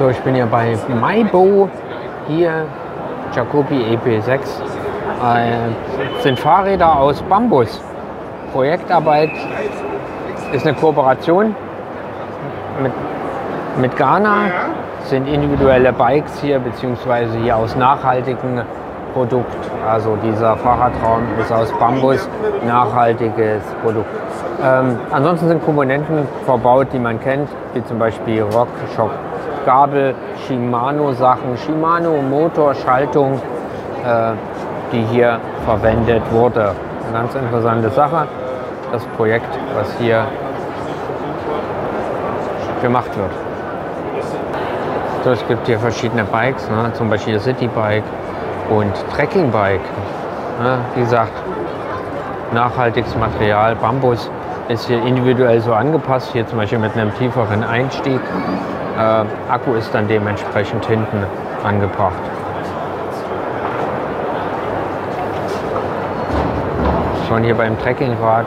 So, ich bin hier bei Maibo, hier Jacobi EP6. Äh, sind Fahrräder aus Bambus. Projektarbeit ist eine Kooperation mit, mit Ghana. Sind individuelle Bikes hier, beziehungsweise hier aus nachhaltigen Produkt. Also dieser Fahrradraum ist aus Bambus, nachhaltiges Produkt. Ähm, ansonsten sind Komponenten verbaut, die man kennt, wie zum Beispiel Rock, Shock, Gabel, Shimano-Sachen, Shimano Motor, Schaltung, äh, die hier verwendet wurde. Eine ganz interessante Sache, das Projekt, was hier gemacht wird. So, es gibt hier verschiedene Bikes, ne? zum Beispiel City Bike und Trekking Bike. Ne? Wie gesagt, nachhaltiges Material, Bambus ist hier individuell so angepasst, hier zum Beispiel mit einem tieferen Einstieg. Äh, Akku ist dann dementsprechend hinten angebracht. Schon hier beim Trekkingrad.